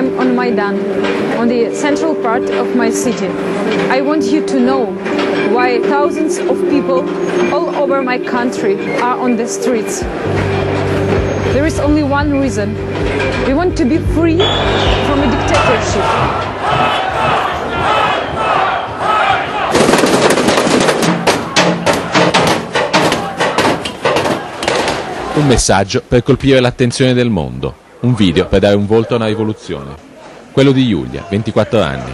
am on Maidan, on the central part of my city. I want you to know why thousands of people all over my country are on the streets. There is only one reason. We want to be free from a dictatorship. Un messaggio per colpire l'attenzione del mondo, un video per dare un volto a una rivoluzione. Quello di Giulia, 24 anni.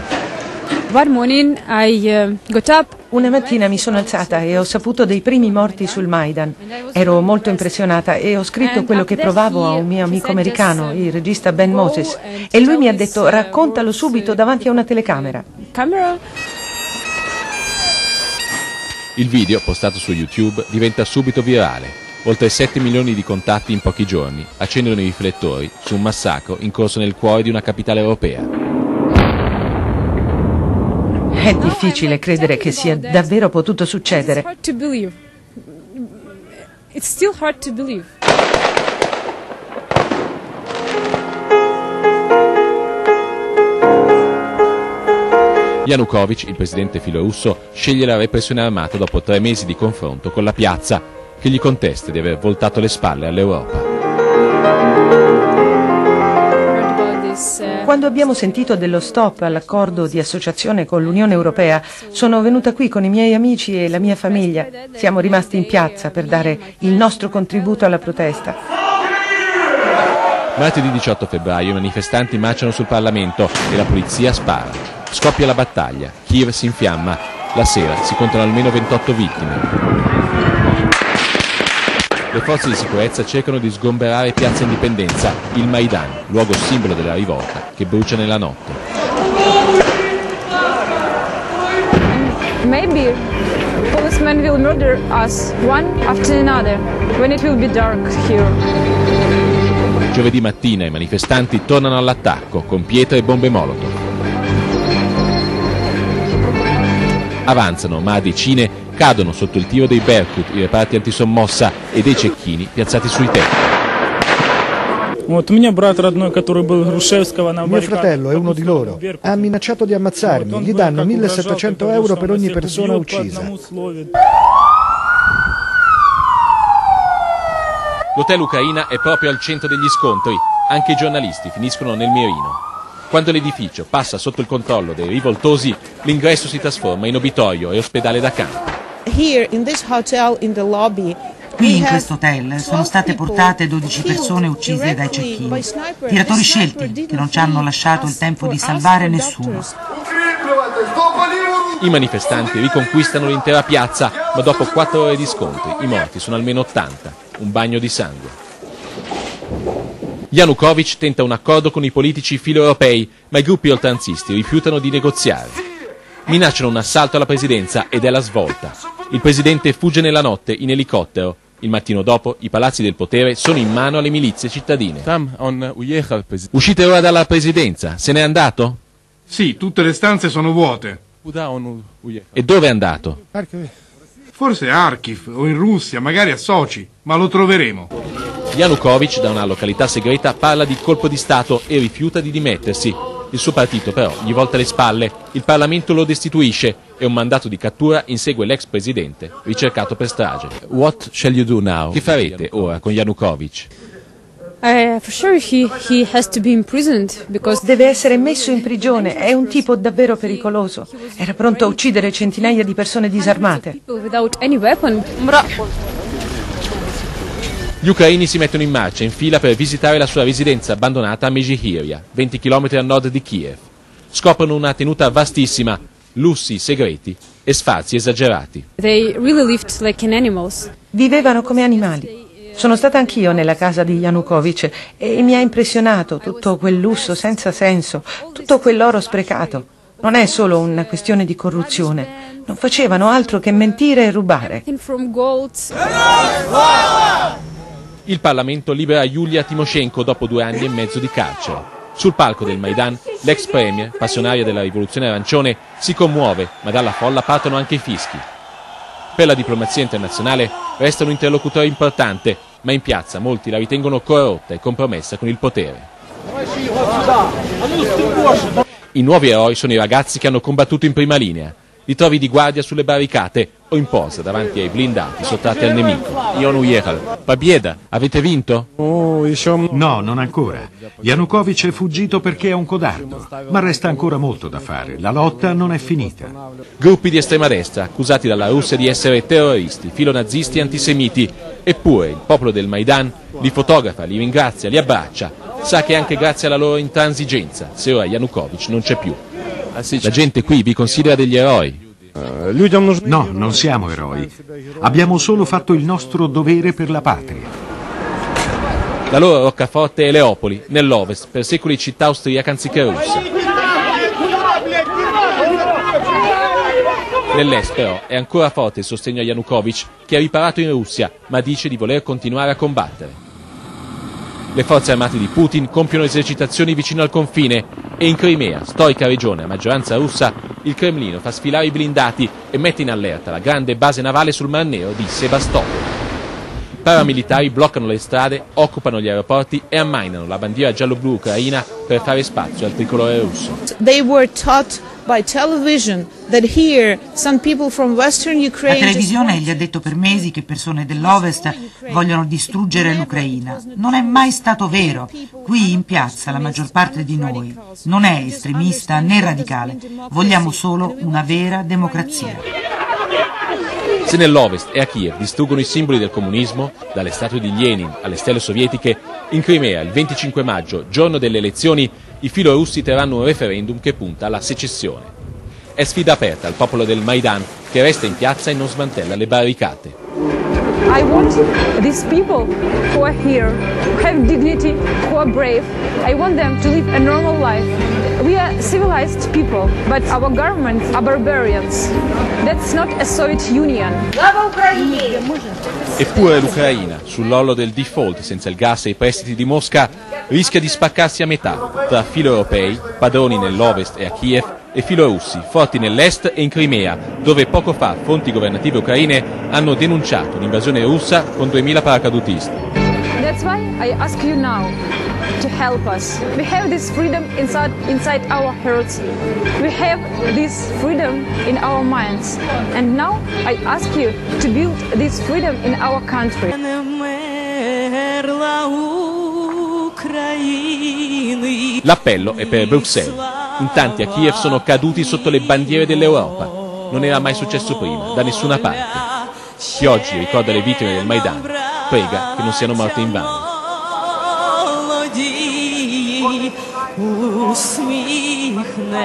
One morning I got up Una mattina mi sono alzata e ho saputo dei primi morti sul Maidan. Ero molto impressionata e ho scritto quello che provavo a un mio amico americano, il regista Ben Moses, e lui mi ha detto raccontalo subito davanti a una telecamera. camera Il video, postato su YouTube, diventa subito virale. Oltre 7 milioni di contatti in pochi giorni accendono i riflettori su un massacro in corso nel cuore di una capitale europea. È difficile credere che sia davvero potuto succedere. hard to believe. It's still hard to believe. Yanukovych, il presidente filorusso, sceglie la repressione armata dopo tre mesi di confronto con la piazza, che gli contesta di aver voltato le spalle all'Europa. Quando abbiamo sentito dello stop all'accordo di associazione con l'Unione Europea, sono venuta qui con i miei amici e la mia famiglia. Siamo rimasti in piazza per dare il nostro contributo alla protesta. Martedì 18 febbraio i manifestanti marciano sul Parlamento e la polizia spara. Scoppia la battaglia, Kiev si infiamma, la sera si contano almeno 28 vittime. Le forze di sicurezza cercano di sgomberare Piazza Indipendenza, il Maidan, luogo simbolo della rivolta, che brucia nella notte. maybe policemen will murder us one after another when it will be dark here. Giovedì mattina i manifestanti tornano all'attacco con pietre e bombe molotov. avanzano, ma a decine cadono sotto il tiro dei Berkut, i reparti antisommossa e dei cecchini piazzati sui tetti. Mio fratello è uno di loro. Ha minacciato di ammazzarmi. Gli danno 1700 euro per ogni persona uccisa. L'hotel Ucraina è proprio al centro degli scontri. Anche i giornalisti finiscono nel mirino. Quando l'edificio passa sotto il controllo dei rivoltosi, l'ingresso si trasforma in obitorio e ospedale da campo. Here in this hotel in the lobby Qui in questo hotel sono 12 state portate 12 killed persone uccise dai cecchini. Tiratori scelti che non ci hanno lasciato il tempo di salvare nessuno. I manifestanti riconquistano l'intera piazza, ma dopo quattro ore di scontri i morti sono almeno 80, un bagno di sangue. Yanukovych tenta un accordo con i politici filo-europei, ma i gruppi oltranzisti rifiutano di negoziare. Minacciano un assalto alla presidenza ed è la svolta. Il presidente fugge nella notte in elicottero. Il mattino dopo i palazzi del potere sono in mano alle milizie cittadine. Uscite ora dalla presidenza, se n'è andato? Sì, tutte le stanze sono vuote. E dove è andato? Forse a Kharkiv o in Russia, magari a Sochi, ma lo troveremo. Yanukovych, da una località segreta, parla di colpo di Stato e rifiuta di dimettersi. Il suo partito però gli volta le spalle, il Parlamento lo destituisce e un mandato di cattura insegue l'ex presidente, ricercato per strage. What shall you do now? Che farete ora con Yanukovych? Uh, for sure, he, he has to be imprisoned because Deve essere messo in prigione, è un tipo davvero pericoloso. Era pronto a uccidere centinaia di persone disarmate. Gli ucraini si mettono in marcia in fila per visitare la sua residenza abbandonata a Mejihiria, 20 km a nord di Kiev. Scoprono una tenuta vastissima, lussi segreti e sfarzi esagerati. They really lived like. Vivevano come animali. Sono stata anch'io nella casa di Yanukovych e mi ha impressionato tutto quel lusso senza senso, tutto quell'oro sprecato. Non è solo una questione di corruzione. Non facevano altro che mentire e rubare. Il Parlamento libera Yulia Timoshenko dopo due anni e mezzo di carcere. Sul palco del Maidan, l'ex premier, passionaria della rivoluzione arancione, si commuove, ma dalla folla partono anche i fischi. Per la diplomazia internazionale resta un interlocutore importante, ma in piazza molti la ritengono corrotta e compromessa con il potere. I nuovi eroi sono i ragazzi che hanno combattuto in prima linea. Li trovi di guardia sulle barricate in posa davanti ai blindati sottratti al nemico. Ion Ujehal. Pabieda, avete vinto? No, non ancora. Yanukovych è fuggito perché è un codardo, ma resta ancora molto da fare. La lotta non è finita. Gruppi di estrema destra accusati dalla Russia di essere terroristi, filonazisti e antisemiti. Eppure il popolo del Maidan li fotografa, li ringrazia, li abbraccia. Sa che anche grazie alla loro intransigenza, se ora Yanukovych non c'è più. La gente qui vi considera degli eroi. No, non siamo eroi. Abbiamo solo fatto il nostro dovere per la patria. La loro roccaforte è Leopoli, nell'ovest, per secoli città austriaca anziché russa. Nell'est però è ancora forte il sostegno a Yanukovych, che ha riparato in Russia, ma dice di voler continuare a combattere. Le forze armate di Putin compiono esercitazioni vicino al confine e in Crimea, storica regione a maggioranza russa, il Cremlino fa sfilare i blindati e mette in allerta la grande base navale sul Mar Nero di Sebastopol. Paramilitari bloccano le strade, occupano gli aeroporti e ammainano la bandiera giallo-blu ucraina per fare spazio al tricolore russo. They were taught by television that here some people from western La televisione gli ha detto per mesi che persone dell'Ovest vogliono distruggere l'Ucraina. Non è mai stato vero. Qui in piazza la maggior parte di noi non è estremista né radicale. Vogliamo solo una vera democrazia. Se nell'Ovest e a Kiev distruggono i simboli del comunismo, dalle statue di Lenin alle stelle sovietiche, in Crimea il 25 maggio, giorno delle elezioni, i filorussi terranno un referendum che punta alla secessione. È sfida aperta al popolo del Maidan che resta in piazza e non smantella le barricate. I want these people who are here, who have dignity, who are brave, I want them to live a normal life. We are civilized people, but our governments are barbarians. That's not a Soviet Union. Eppure l'Ucraina, sull'ollo del default senza il gas e i prestiti di Mosca, rischia di spaccarsi a metà tra filo europei, padroni nell'ovest e a Kiev, e filorussi, forti nell'est e in Crimea, dove poco fa fonti governative ucraine hanno denunciato l'invasione russa con 2000 paracadutisti. That's why I ask you now to help us. We have this freedom inside, inside our hearts. We have this freedom in our minds. And now I ask you to build this freedom in our country. L'appello è per Bruxelles. In tanti a Kiev sono caduti sotto le bandiere dell'Europa. Non era mai successo prima, da nessuna parte. Chi oggi ricorda le vittime del Maidan, prega che non siano morte in vano. усміхнеться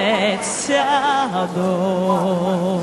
доля.